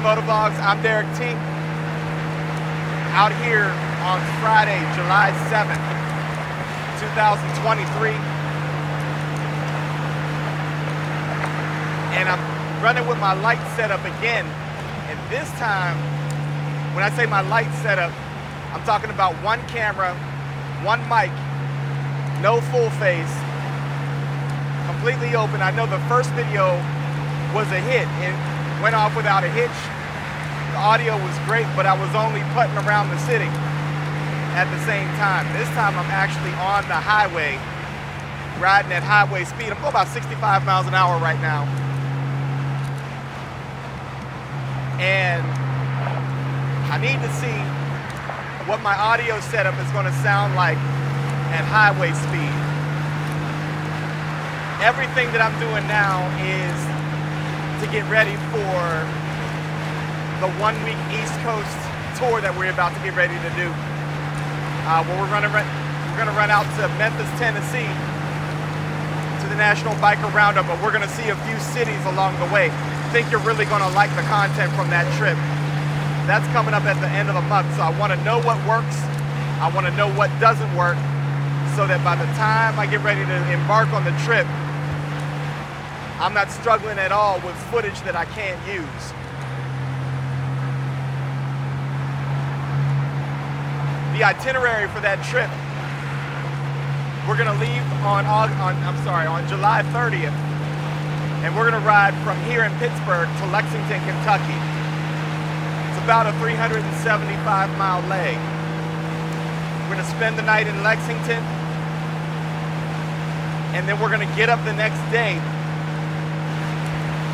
Motovlogs. I'm Derek T. Out here on Friday, July 7th, 2023. And I'm running with my light setup again. And this time, when I say my light setup, I'm talking about one camera, one mic, no full face, completely open. I know the first video was a hit and went off without a hitch. The audio was great, but I was only putting around the city at the same time. This time I'm actually on the highway, riding at highway speed. I'm going about 65 miles an hour right now. And I need to see what my audio setup is going to sound like at highway speed. Everything that I'm doing now is to get ready for the one week East Coast tour that we're about to get ready to do. Uh, where we're gonna run, we're gonna run out to Memphis, Tennessee, to the National Biker Roundup, but we're gonna see a few cities along the way. I think you're really gonna like the content from that trip. That's coming up at the end of the month, so I want to know what works. I want to know what doesn't work, so that by the time I get ready to embark on the trip, I'm not struggling at all with footage that I can't use. The itinerary for that trip, we're gonna leave on, on I'm sorry, on July 30th, and we're gonna ride from here in Pittsburgh to Lexington, Kentucky. It's about a 375 mile leg. We're gonna spend the night in Lexington, and then we're gonna get up the next day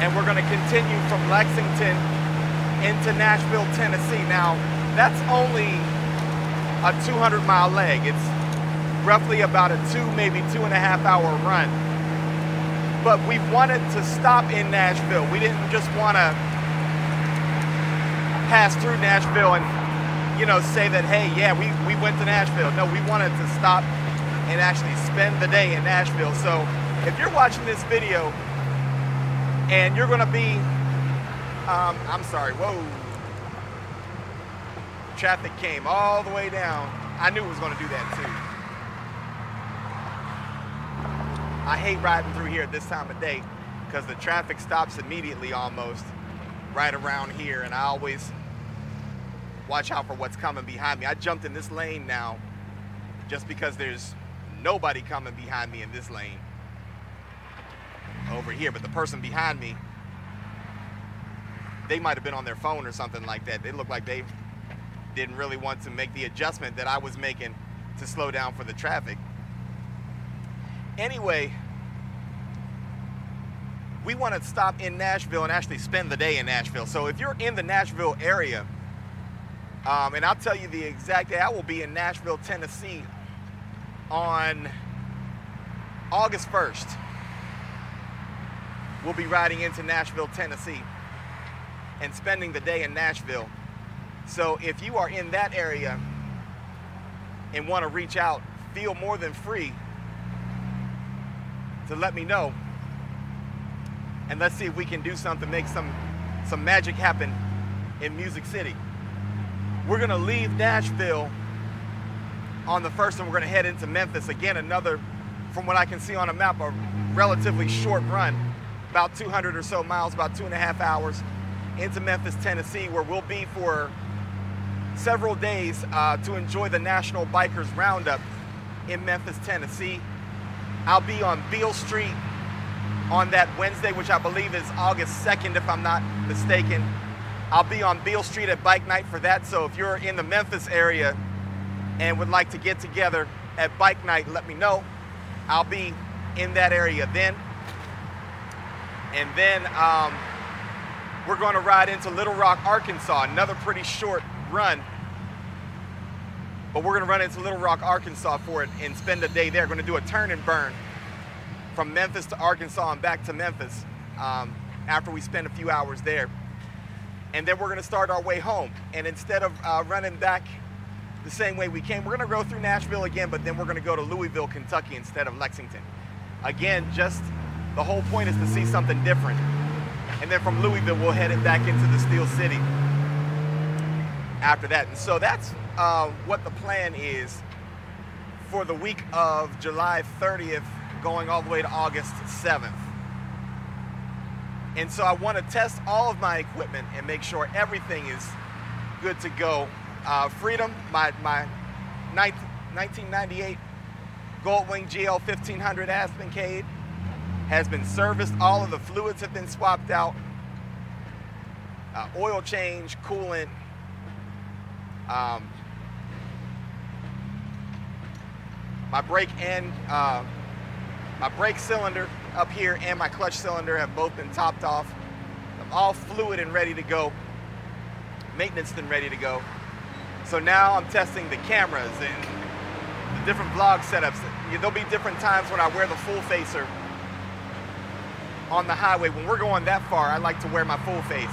and we're going to continue from Lexington into Nashville, Tennessee. Now, that's only a 200 mile leg. It's roughly about a two, maybe two and a half hour run. But we wanted to stop in Nashville. We didn't just want to pass through Nashville and, you know, say that, hey, yeah, we, we went to Nashville. No, we wanted to stop and actually spend the day in Nashville. So if you're watching this video and you're going to be, um, I'm sorry, whoa. Traffic came all the way down. I knew it was going to do that too. I hate riding through here at this time of day because the traffic stops immediately almost right around here and I always watch out for what's coming behind me. I jumped in this lane now just because there's nobody coming behind me in this lane over here, but the person behind me, they might have been on their phone or something like that. They look like they didn't really want to make the adjustment that I was making to slow down for the traffic. Anyway, we want to stop in Nashville and actually spend the day in Nashville. So if you're in the Nashville area, um, and I'll tell you the exact day, I will be in Nashville, Tennessee on August 1st we'll be riding into Nashville, Tennessee and spending the day in Nashville. So if you are in that area and want to reach out, feel more than free to let me know. And let's see if we can do something, make some, some magic happen in Music City. We're gonna leave Nashville on the first and we're gonna head into Memphis. Again, another, from what I can see on a map, a relatively short run about 200 or so miles, about two and a half hours into Memphis, Tennessee, where we'll be for several days uh, to enjoy the National Bikers Roundup in Memphis, Tennessee. I'll be on Beale Street on that Wednesday, which I believe is August 2nd, if I'm not mistaken. I'll be on Beale Street at Bike Night for that. So if you're in the Memphis area and would like to get together at Bike Night, let me know. I'll be in that area then. And then um, we're going to ride into Little Rock, Arkansas, another pretty short run. But we're going to run into Little Rock, Arkansas for it and spend a day there. Going to do a turn and burn from Memphis to Arkansas and back to Memphis um, after we spend a few hours there. And then we're going to start our way home. And instead of uh, running back the same way we came, we're going to go through Nashville again, but then we're going to go to Louisville, Kentucky instead of Lexington. Again, just the whole point is to see something different. And then from Louisville, we'll head it back into the Steel City after that. And so that's uh, what the plan is for the week of July 30th going all the way to August 7th. And so I want to test all of my equipment and make sure everything is good to go. Uh, Freedom, my, my 1998 Goldwing GL 1500 Aspencade has been serviced. All of the fluids have been swapped out. Uh, oil change, coolant, um, my brake and uh, my brake cylinder up here and my clutch cylinder have both been topped off. I'm all fluid and ready to go. Maintenance and ready to go. So now I'm testing the cameras and the different vlog setups. There'll be different times when I wear the full facer on the highway. When we're going that far, I like to wear my full face.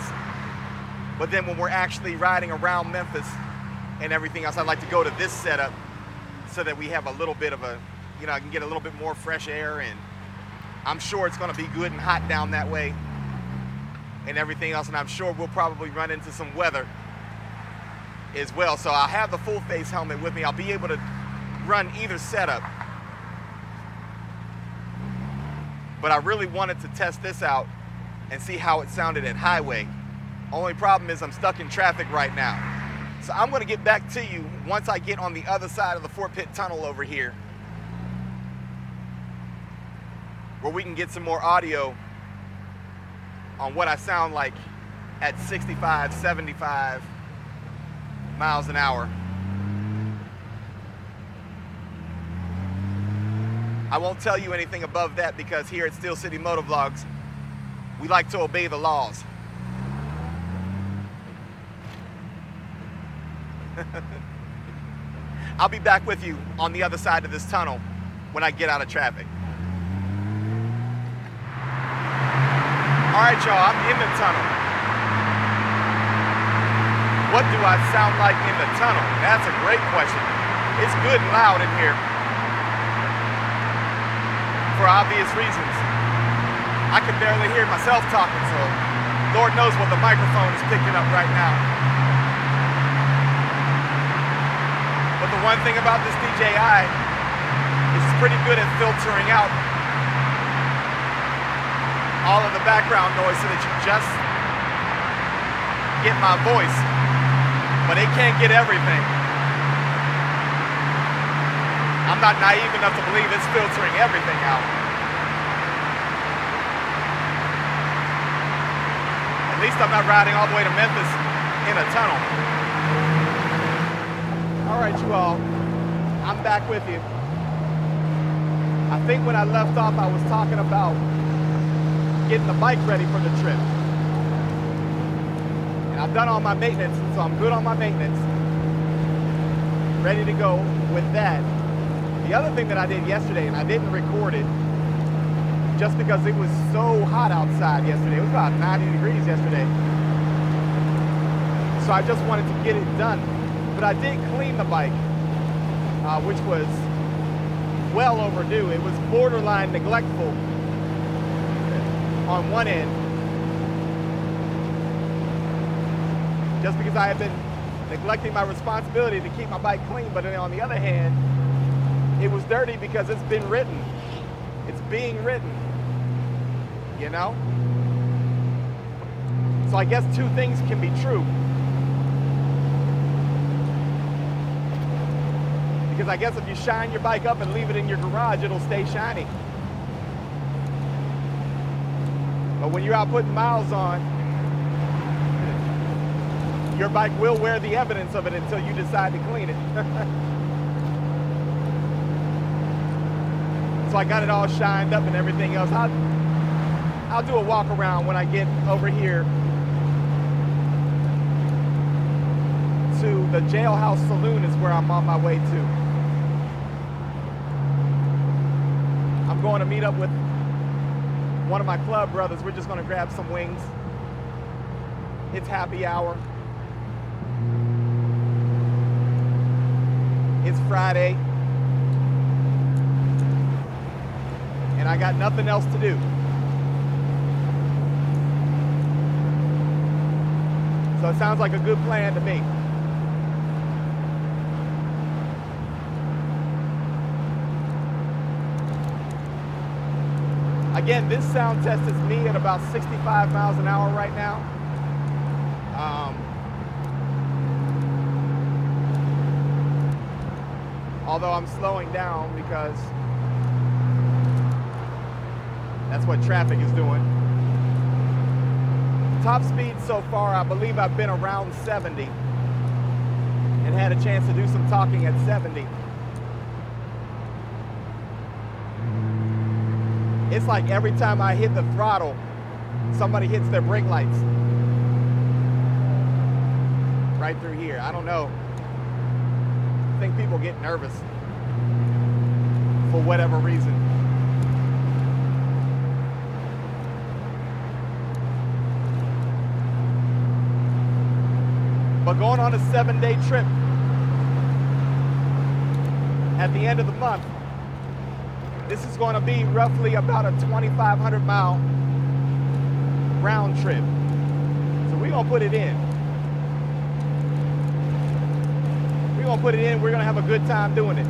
But then when we're actually riding around Memphis and everything else, I like to go to this setup so that we have a little bit of a, you know, I can get a little bit more fresh air and I'm sure it's gonna be good and hot down that way and everything else. And I'm sure we'll probably run into some weather as well. So I'll have the full face helmet with me. I'll be able to run either setup. But I really wanted to test this out and see how it sounded at highway. Only problem is I'm stuck in traffic right now. So I'm gonna get back to you once I get on the other side of the Fort Pitt Tunnel over here where we can get some more audio on what I sound like at 65, 75 miles an hour. I won't tell you anything above that because here at Steel City Motovlogs, we like to obey the laws. I'll be back with you on the other side of this tunnel when I get out of traffic. All right, y'all, I'm in the tunnel. What do I sound like in the tunnel? That's a great question. It's good and loud in here for obvious reasons. I can barely hear myself talking, so Lord knows what the microphone is picking up right now. But the one thing about this DJI is it's pretty good at filtering out all of the background noise so that you just get my voice. But it can't get everything. I'm not naive enough to believe it's filtering everything out. At least I'm not riding all the way to Memphis in a tunnel. All right, you all, I'm back with you. I think when I left off, I was talking about getting the bike ready for the trip. And I've done all my maintenance, so I'm good on my maintenance. Ready to go with that. The other thing that I did yesterday, and I didn't record it, just because it was so hot outside yesterday. It was about 90 degrees yesterday. So I just wanted to get it done but I did clean the bike, uh, which was well overdue. It was borderline neglectful on one end. Just because I had been neglecting my responsibility to keep my bike clean, but on the other hand, it was dirty because it's been written. It's being written, you know? So I guess two things can be true. Because I guess if you shine your bike up and leave it in your garage, it'll stay shiny. But when you're out putting miles on, your bike will wear the evidence of it until you decide to clean it. so I got it all shined up and everything else. I'll, I'll do a walk around when I get over here to the jailhouse saloon is where I'm on my way to. I'm going to meet up with one of my club brothers. We're just going to grab some wings. It's happy hour. It's Friday. And I got nothing else to do. So it sounds like a good plan to me. Again, this sound test is me at about 65 miles an hour right now. Um, although I'm slowing down because that's what traffic is doing. Top speed so far, I believe I've been around 70 and had a chance to do some talking at 70. It's like every time I hit the throttle, somebody hits their brake lights. Right through here. I don't know. I think people get nervous for whatever reason. But going on a seven day trip at the end of the month, this is going to be roughly about a 2,500 mile round trip. So we're going to put it in. We're going to put it in. We're going to have a good time doing it.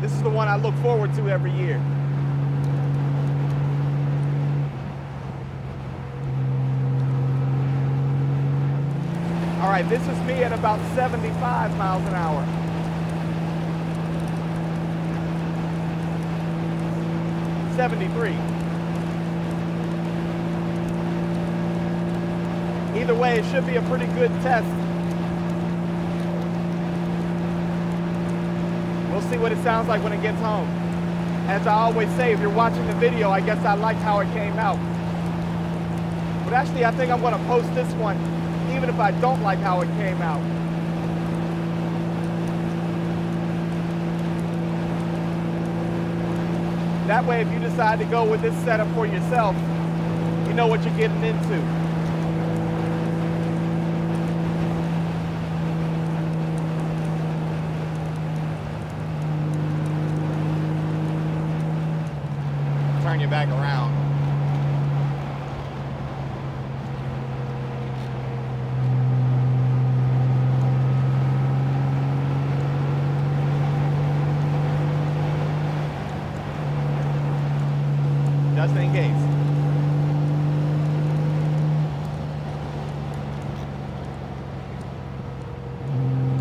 This is the one I look forward to every year. This is me at about 75 miles an hour. Seventy-three. Either way, it should be a pretty good test. We'll see what it sounds like when it gets home. As I always say, if you're watching the video, I guess I liked how it came out. But actually, I think I'm gonna post this one even if I don't like how it came out. That way, if you decide to go with this setup for yourself, you know what you're getting into. Turn you back around.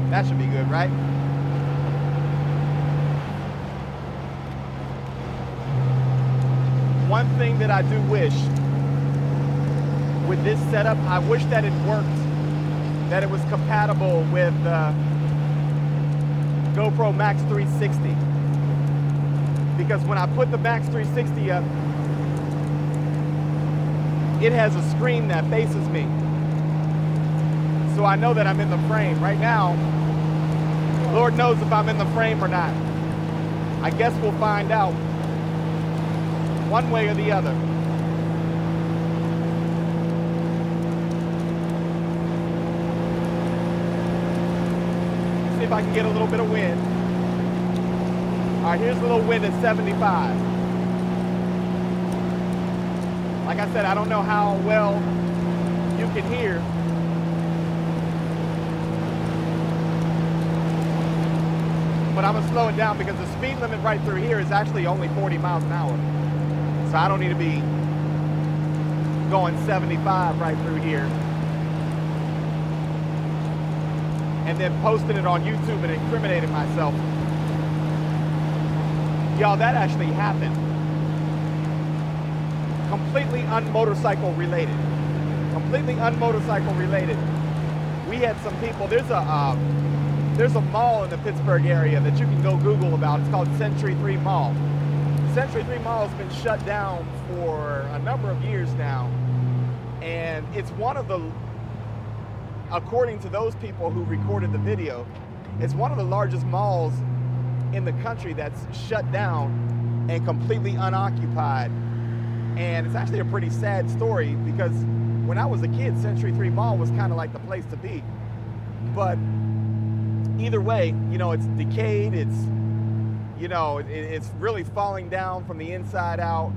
That should be good, right? One thing that I do wish with this setup, I wish that it worked, that it was compatible with uh, GoPro Max 360. Because when I put the Max 360 up, it has a screen that faces me. So I know that I'm in the frame. Right now, Lord knows if I'm in the frame or not. I guess we'll find out one way or the other. See if I can get a little bit of wind. All right, here's a little wind at 75. Like I said, I don't know how well you can hear, but I'm gonna slow it down because the speed limit right through here is actually only 40 miles an hour. So I don't need to be going 75 right through here. And then posting it on YouTube and incriminating myself. Y'all, that actually happened. Completely unmotorcycle related. Completely unmotorcycle related. We had some people, there's a, uh, there's a mall in the Pittsburgh area that you can go Google about. It's called Century 3 Mall. Century 3 Mall has been shut down for a number of years now. And it's one of the, according to those people who recorded the video, it's one of the largest malls in the country that's shut down and completely unoccupied. And it's actually a pretty sad story because when I was a kid, Century 3 Mall was kind of like the place to be. But either way, you know, it's decayed. It's, you know, it, it's really falling down from the inside out.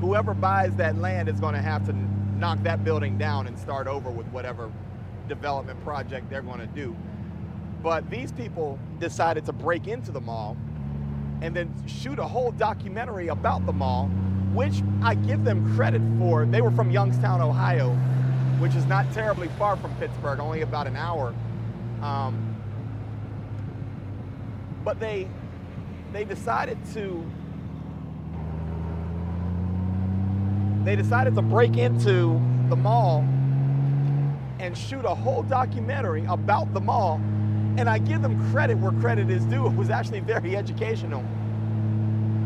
whoever buys that land is going to have to knock that building down and start over with whatever development project they're going to do. But these people decided to break into the mall and then shoot a whole documentary about the mall, which I give them credit for. They were from Youngstown, Ohio, which is not terribly far from Pittsburgh, only about an hour. Um, but they they decided to they decided to break into the mall and shoot a whole documentary about the mall. And I give them credit where credit is due. It was actually very educational.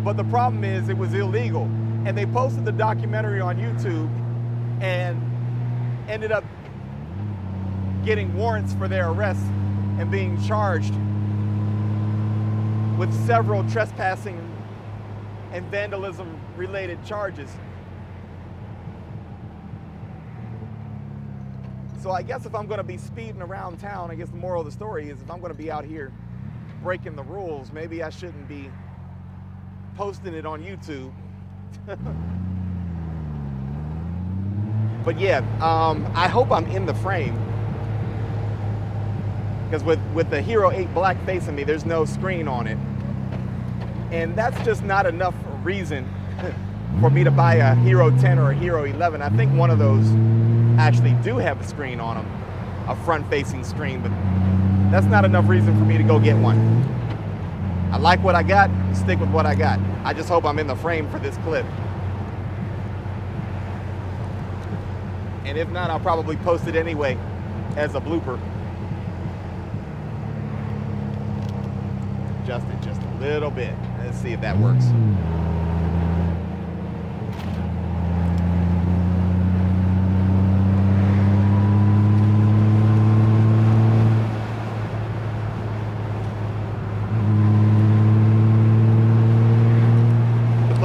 But the problem is it was illegal. And they posted the documentary on YouTube and ended up getting warrants for their arrests and being charged with several trespassing and vandalism related charges. So I guess if I'm going to be speeding around town, I guess the moral of the story is if I'm going to be out here breaking the rules, maybe I shouldn't be posting it on YouTube. but yeah, um, I hope I'm in the frame. Because with, with the Hero 8 black facing me, there's no screen on it. And that's just not enough reason for me to buy a Hero 10 or a Hero 11. I think one of those actually do have a screen on them, a front-facing screen, but that's not enough reason for me to go get one. I like what I got, stick with what I got. I just hope I'm in the frame for this clip. And if not, I'll probably post it anyway as a blooper. Adjust it just a little bit. Let's see if that works.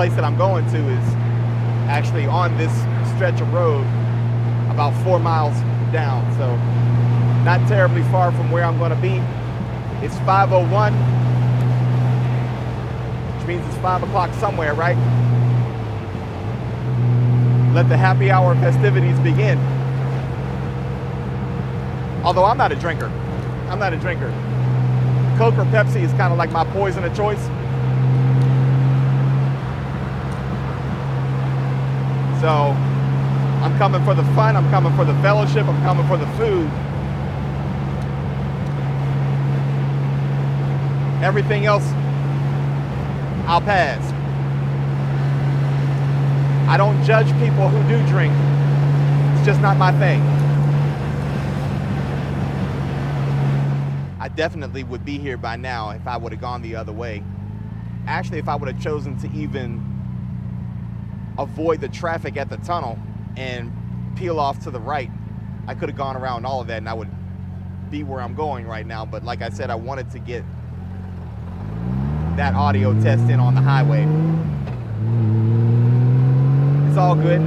Place that I'm going to is actually on this stretch of road about four miles down. So not terribly far from where I'm going to be. It's 501, which means it's five o'clock somewhere, right? Let the happy hour festivities begin. Although I'm not a drinker. I'm not a drinker. Coke or Pepsi is kind of like my poison of choice. So I'm coming for the fun, I'm coming for the fellowship, I'm coming for the food. Everything else, I'll pass. I don't judge people who do drink. It's just not my thing. I definitely would be here by now if I would have gone the other way. Actually, if I would have chosen to even avoid the traffic at the tunnel and peel off to the right. I could have gone around all of that and I would be where I'm going right now. But like I said, I wanted to get that audio test in on the highway. It's all good.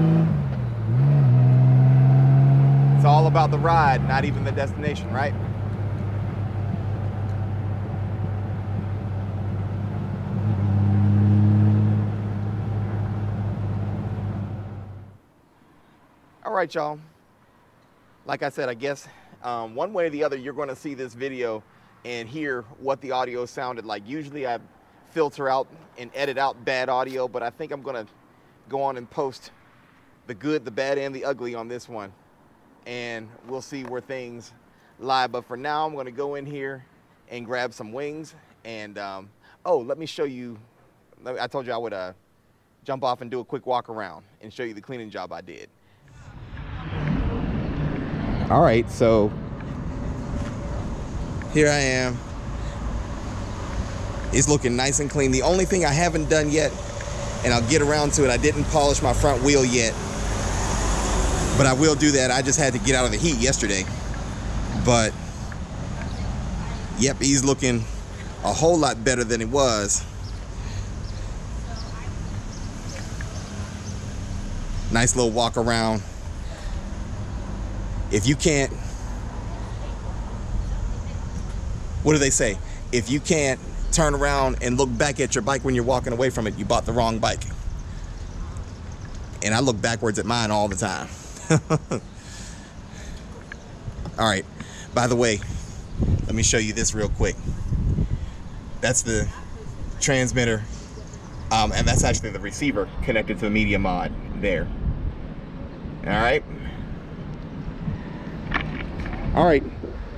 It's all about the ride, not even the destination, right? Right, y'all. Like I said, I guess um, one way or the other, you're going to see this video and hear what the audio sounded like. Usually I filter out and edit out bad audio, but I think I'm going to go on and post the good, the bad, and the ugly on this one. And we'll see where things lie. But for now, I'm going to go in here and grab some wings. And, um, oh, let me show you. I told you I would uh, jump off and do a quick walk around and show you the cleaning job I did. All right, so here I am. It's looking nice and clean. The only thing I haven't done yet, and I'll get around to it, I didn't polish my front wheel yet. But I will do that. I just had to get out of the heat yesterday. But, yep, he's looking a whole lot better than it was. Nice little walk around if you can't, what do they say? If you can't turn around and look back at your bike when you're walking away from it, you bought the wrong bike. and I look backwards at mine all the time. all right, by the way, let me show you this real quick. That's the transmitter, um, and that's actually the receiver connected to the media mod there. All right. All right,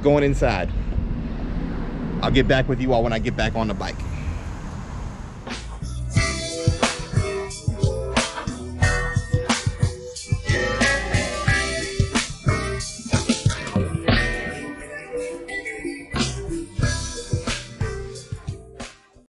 going inside. I'll get back with you all when I get back on the bike.